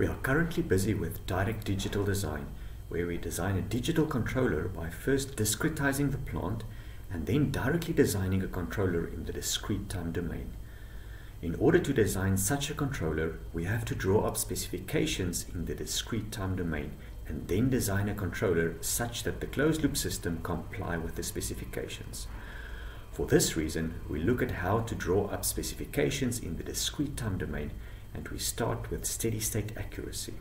We are currently busy with direct digital design, where we design a digital controller by first discretizing the plant and then directly designing a controller in the discrete time domain. In order to design such a controller, we have to draw up specifications in the discrete time domain and then design a controller such that the closed loop system comply with the specifications. For this reason, we look at how to draw up specifications in the discrete time domain and we start with steady state accuracy.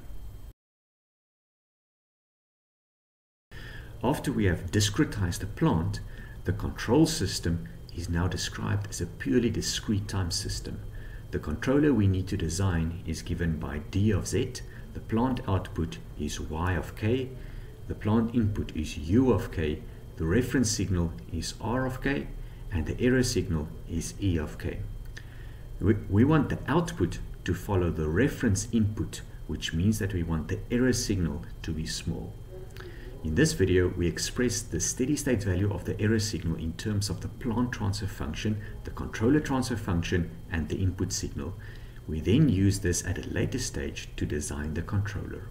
After we have discretized the plant, the control system is now described as a purely discrete time system. The controller we need to design is given by d of z, the plant output is y of k, the plant input is u of k, the reference signal is r of k, and the error signal is e of k. We, we want the output to follow the reference input, which means that we want the error signal to be small. In this video, we express the steady state value of the error signal in terms of the plant transfer function, the controller transfer function, and the input signal. We then use this at a later stage to design the controller.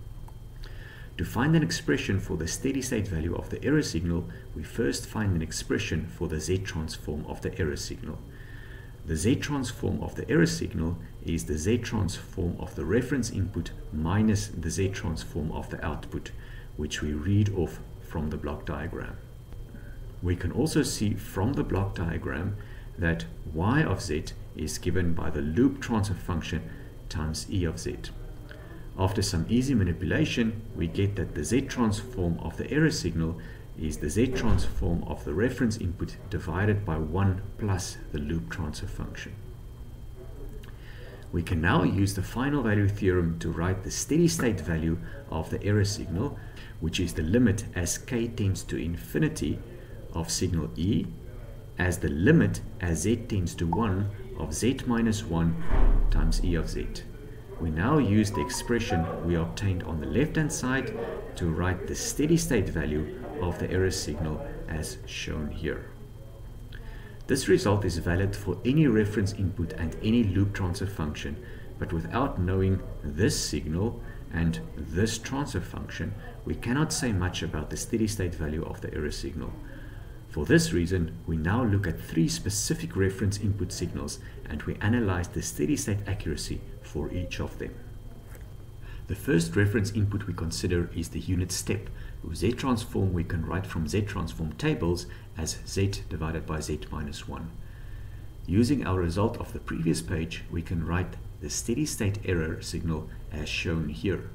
To find an expression for the steady state value of the error signal, we first find an expression for the Z transform of the error signal. The Z transform of the error signal is the Z transform of the reference input minus the Z transform of the output, which we read off from the block diagram. We can also see from the block diagram that y of z is given by the loop transfer function times e of z. After some easy manipulation, we get that the z transform of the error signal is the z transform of the reference input divided by 1 plus the loop transfer function. We can now use the final value theorem to write the steady state value of the error signal, which is the limit as k tends to infinity of signal E as the limit as z tends to 1 of z minus 1 times E of z. We now use the expression we obtained on the left hand side to write the steady state value of the error signal as shown here. This result is valid for any reference input and any loop transfer function, but without knowing this signal and this transfer function, we cannot say much about the steady state value of the error signal. For this reason, we now look at three specific reference input signals and we analyze the steady state accuracy for each of them. The first reference input we consider is the unit step, whose Z transform we can write from Z transform tables as Z divided by Z minus 1. Using our result of the previous page, we can write the steady state error signal as shown here.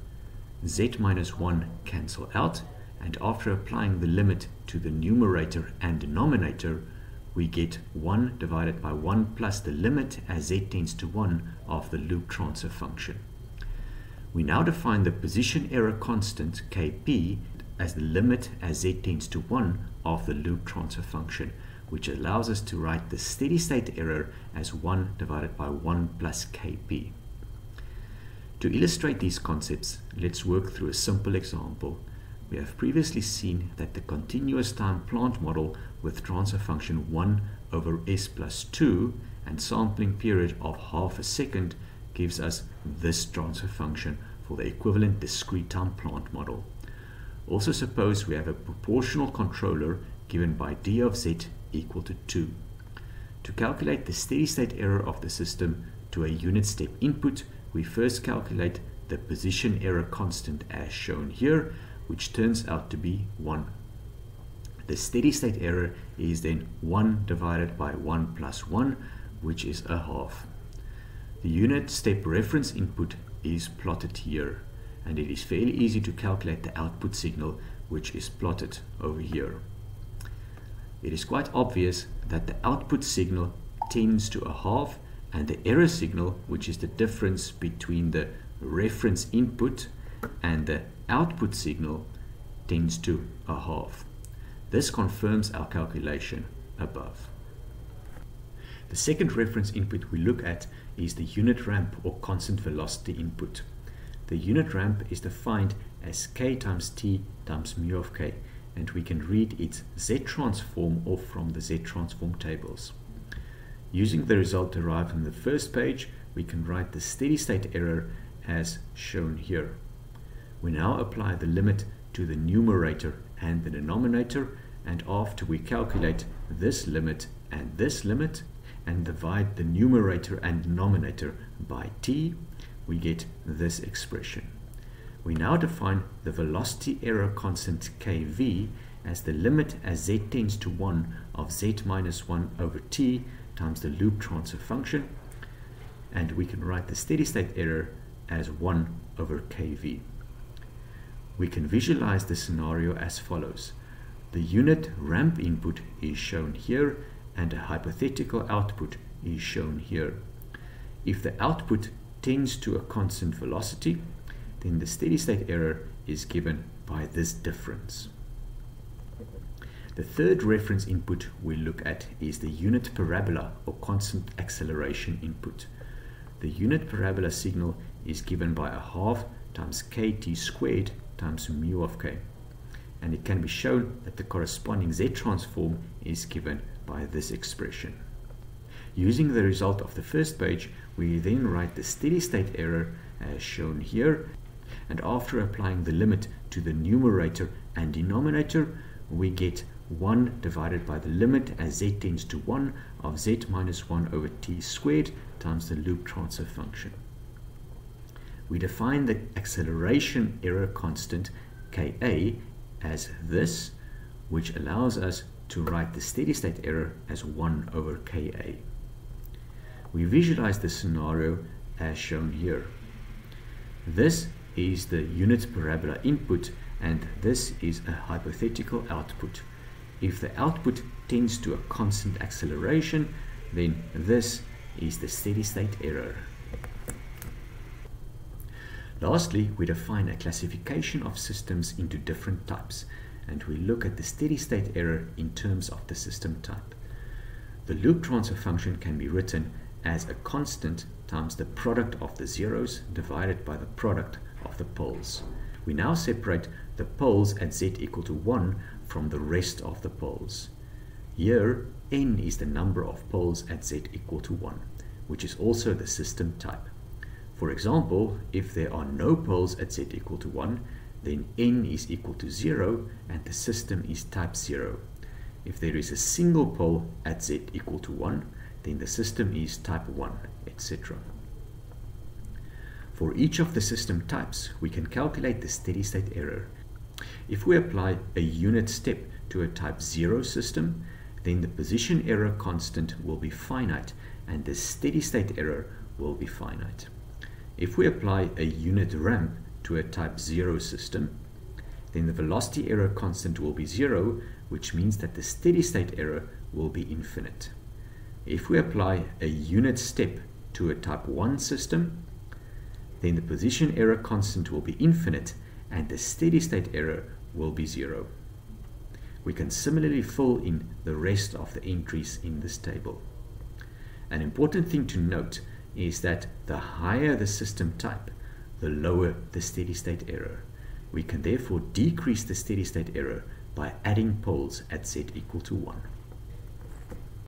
Z minus 1 cancel out, and after applying the limit to the numerator and denominator, we get 1 divided by 1 plus the limit as z tends to 1 of the loop transfer function. We now define the position error constant kp as the limit as z tends to 1 of the loop transfer function, which allows us to write the steady state error as 1 divided by 1 plus kp. To illustrate these concepts, let's work through a simple example. We have previously seen that the continuous time plant model with transfer function 1 over s plus 2 and sampling period of half a second gives us this transfer function for the equivalent discrete time plant model. Also suppose we have a proportional controller given by d of z equal to 2. To calculate the steady state error of the system to a unit step input, we first calculate the position error constant as shown here, which turns out to be 1. The steady state error is then 1 divided by 1 plus 1, which is a half. The unit step reference input is plotted here and it is fairly easy to calculate the output signal which is plotted over here. It is quite obvious that the output signal tends to a half and the error signal which is the difference between the reference input and the output signal tends to a half. This confirms our calculation above. The second reference input we look at is the unit ramp or constant velocity input. The unit ramp is defined as k times t times mu of k and we can read its z transform off from the z transform tables. Using the result derived from the first page, we can write the steady state error as shown here. We now apply the limit to the numerator and the denominator and after we calculate this limit and this limit and divide the numerator and denominator by t, we get this expression. We now define the velocity error constant kv as the limit as z tends to 1 of z minus 1 over t times the loop transfer function and we can write the steady state error as 1 over kv. We can visualize the scenario as follows. The unit ramp input is shown here and a hypothetical output is shown here. If the output tends to a constant velocity, then the steady state error is given by this difference. The third reference input we look at is the unit parabola or constant acceleration input. The unit parabola signal is given by a half times kt squared times mu of k. And it can be shown that the corresponding z transform is given by this expression. Using the result of the first page, we then write the steady state error as shown here. And after applying the limit to the numerator and denominator, we get 1 divided by the limit as z tends to 1 of z minus 1 over t squared times the loop transfer function. We define the acceleration error constant Ka as this, which allows us to write the steady state error as 1 over Ka. We visualize the scenario as shown here. This is the unit parabola input and this is a hypothetical output. If the output tends to a constant acceleration, then this is the steady state error. Lastly, we define a classification of systems into different types, and we look at the steady state error in terms of the system type. The loop transfer function can be written as a constant times the product of the zeros divided by the product of the poles. We now separate the poles at z equal to 1 from the rest of the poles. Here, n is the number of poles at z equal to 1, which is also the system type. For example, if there are no poles at z equal to 1, then n is equal to 0 and the system is type 0. If there is a single pole at z equal to 1, then the system is type 1, etc. For each of the system types, we can calculate the steady state error. If we apply a unit step to a type 0 system, then the position error constant will be finite and the steady state error will be finite. If we apply a unit ramp to a type 0 system, then the velocity error constant will be 0, which means that the steady state error will be infinite. If we apply a unit step to a type 1 system, then the position error constant will be infinite and the steady state error will be zero. We can similarly fill in the rest of the entries in this table. An important thing to note is that the higher the system type, the lower the steady state error. We can therefore decrease the steady state error by adding poles at z equal to 1.